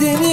Dedim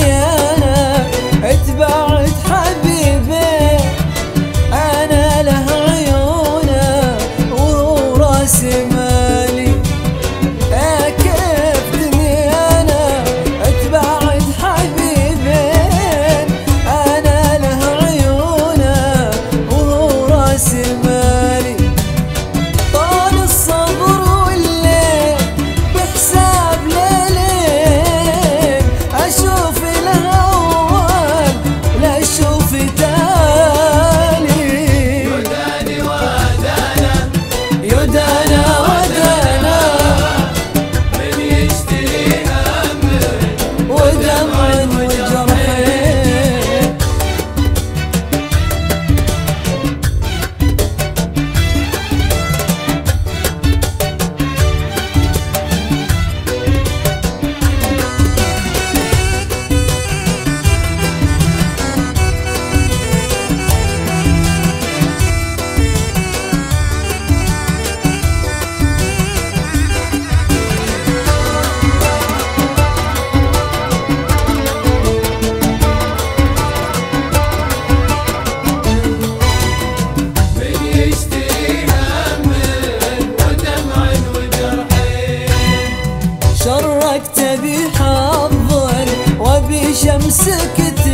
aşık ettim